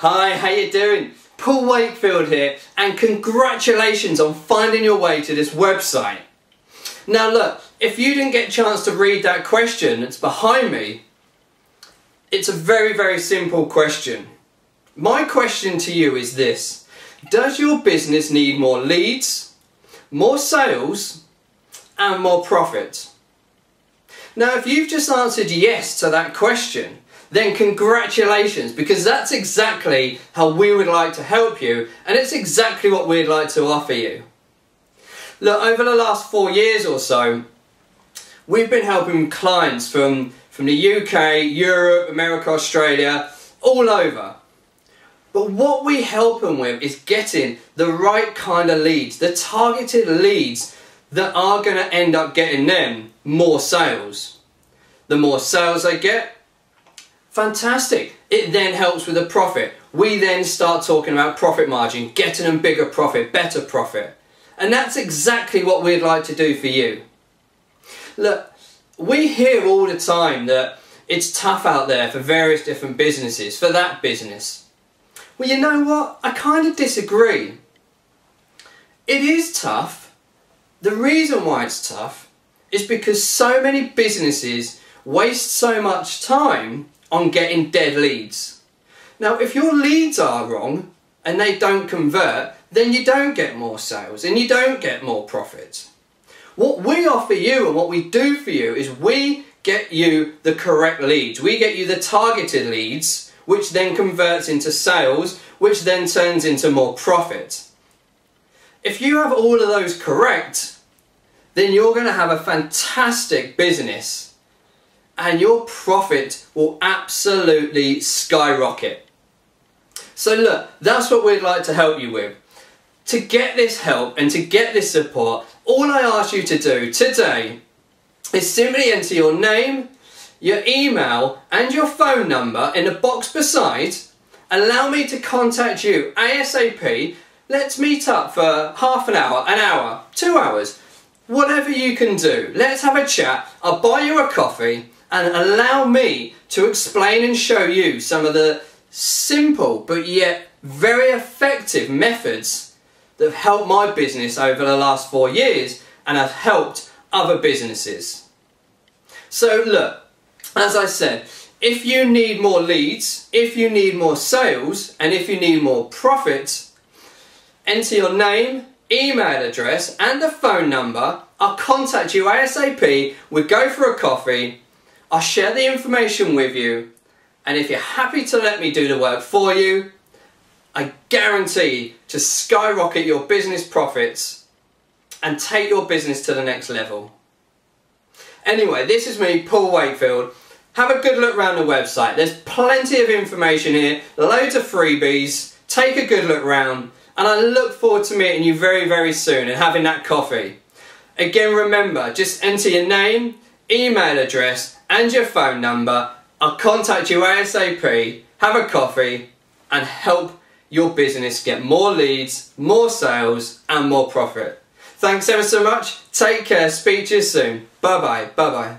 Hi, how you doing? Paul Wakefield here and congratulations on finding your way to this website. Now look, if you didn't get a chance to read that question that's behind me, it's a very, very simple question. My question to you is this. Does your business need more leads, more sales and more profit? Now if you've just answered yes to that question, then congratulations because that's exactly how we would like to help you and it's exactly what we'd like to offer you. Look, over the last four years or so, we've been helping clients from, from the UK, Europe, America, Australia, all over. But what we help them with is getting the right kind of leads, the targeted leads that are going to end up getting them more sales. The more sales they get, Fantastic. It then helps with the profit. We then start talking about profit margin, getting them bigger profit, better profit. And that's exactly what we'd like to do for you. Look, we hear all the time that it's tough out there for various different businesses, for that business. Well, you know what? I kind of disagree. It is tough. The reason why it's tough is because so many businesses waste so much time on getting dead leads. Now, if your leads are wrong and they don't convert, then you don't get more sales and you don't get more profit. What we offer you and what we do for you is we get you the correct leads. We get you the targeted leads, which then converts into sales, which then turns into more profit. If you have all of those correct, then you're going to have a fantastic business and your profit will absolutely skyrocket. So look, that's what we'd like to help you with. To get this help and to get this support, all I ask you to do today is simply enter your name, your email and your phone number in the box beside. Allow me to contact you ASAP. Let's meet up for half an hour, an hour, two hours, whatever you can do. Let's have a chat. I'll buy you a coffee and allow me to explain and show you some of the simple but yet very effective methods that have helped my business over the last four years and have helped other businesses. So look, as I said, if you need more leads, if you need more sales, and if you need more profit, enter your name, email address and a phone number. I'll contact you ASAP, We'll go for a coffee I'll share the information with you and if you're happy to let me do the work for you, I guarantee to skyrocket your business profits and take your business to the next level. Anyway, this is me, Paul Wakefield. Have a good look around the website. There's plenty of information here, loads of freebies. Take a good look around and I look forward to meeting you very, very soon and having that coffee. Again, remember, just enter your name, email address and your phone number. I'll contact you ASAP, have a coffee and help your business get more leads, more sales and more profit. Thanks ever so much. Take care. Speak to you soon. Bye bye. Bye bye.